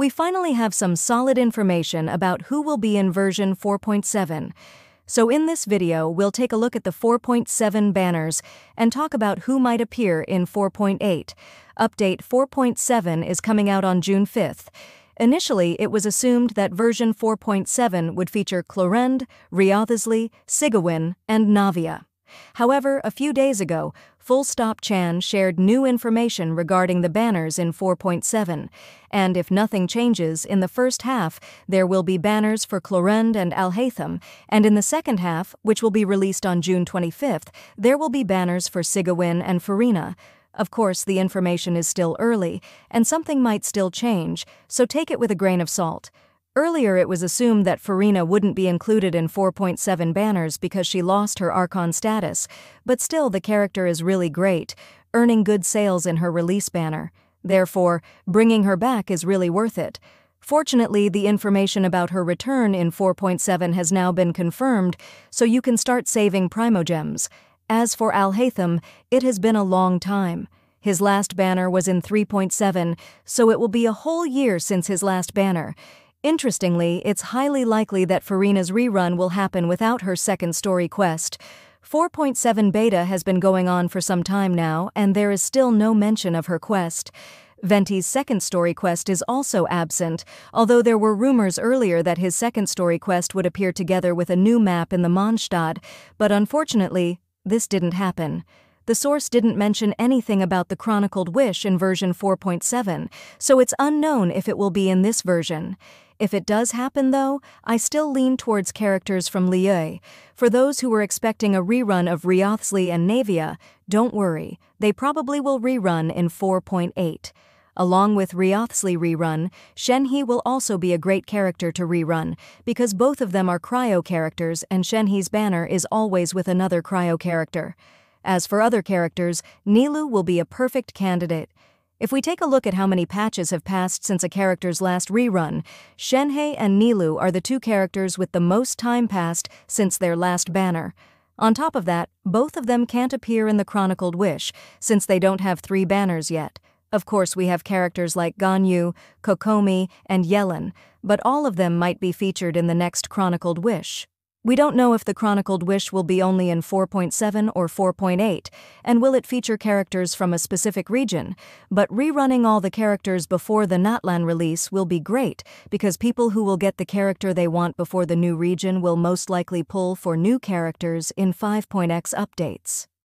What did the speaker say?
we finally have some solid information about who will be in version 4.7. So in this video, we'll take a look at the 4.7 banners and talk about who might appear in 4.8. Update 4.7 is coming out on June 5th. Initially, it was assumed that version 4.7 would feature Clorinde, Wriothesley, Sigewinne, and Navia. However, a few days ago, Full Stop Chan shared new information regarding the banners in 4.7, and if nothing changes, in the first half, there will be banners for Clorinde and Alhaitham, and in the second half, which will be released on June 25th, there will be banners for Sigewinne and Furina. Of course, the information is still early, and something might still change, so take it with a grain of salt. Earlier, it was assumed that Furina wouldn't be included in 4.7 banners because she lost her Archon status, but still the character is really great, earning good sales in her release banner. Therefore, bringing her back is really worth it. Fortunately, the information about her return in 4.7 has now been confirmed, so you can start saving Primogems. As for Alhaitham, it has been a long time. His last banner was in 3.7, so it will be a whole year since his last banner. Interestingly, it's highly likely that Furina's rerun will happen without her second story quest. 4.7 beta has been going on for some time now, and there is still no mention of her quest. Venti's second story quest is also absent, although there were rumors earlier that his second story quest would appear together with a new map in the Mondstadt, but unfortunately, this didn't happen. The source didn't mention anything about the Chronicled Wish in version 4.7, so it's unknown if it will be in this version. If it does happen, though, I still lean towards characters from Liyue. For those who were expecting a rerun of Wriothesley and Navia, don't worry, they probably will rerun in 4.8. Along with Wriothesley rerun, Shenhe will also be a great character to rerun, because both of them are cryo characters and Shenhe's banner is always with another cryo character. As for other characters, Nilou will be a perfect candidate. If we take a look at how many patches have passed since a character's last rerun, Shenhe and Nilou are the two characters with the most time passed since their last banner. On top of that, both of them can't appear in the Chronicled Wish, since they don't have three banners yet. Of course, we have characters like Ganyu, Kokomi, and Yelan, but all of them might be featured in the next Chronicled Wish. We don't know if the Chronicled Wish will be only in 4.7 or 4.8, and will it feature characters from a specific region, but rerunning all the characters before the Natlan release will be great, because people who will get the character they want before the new region will most likely pull for new characters in 5.x updates.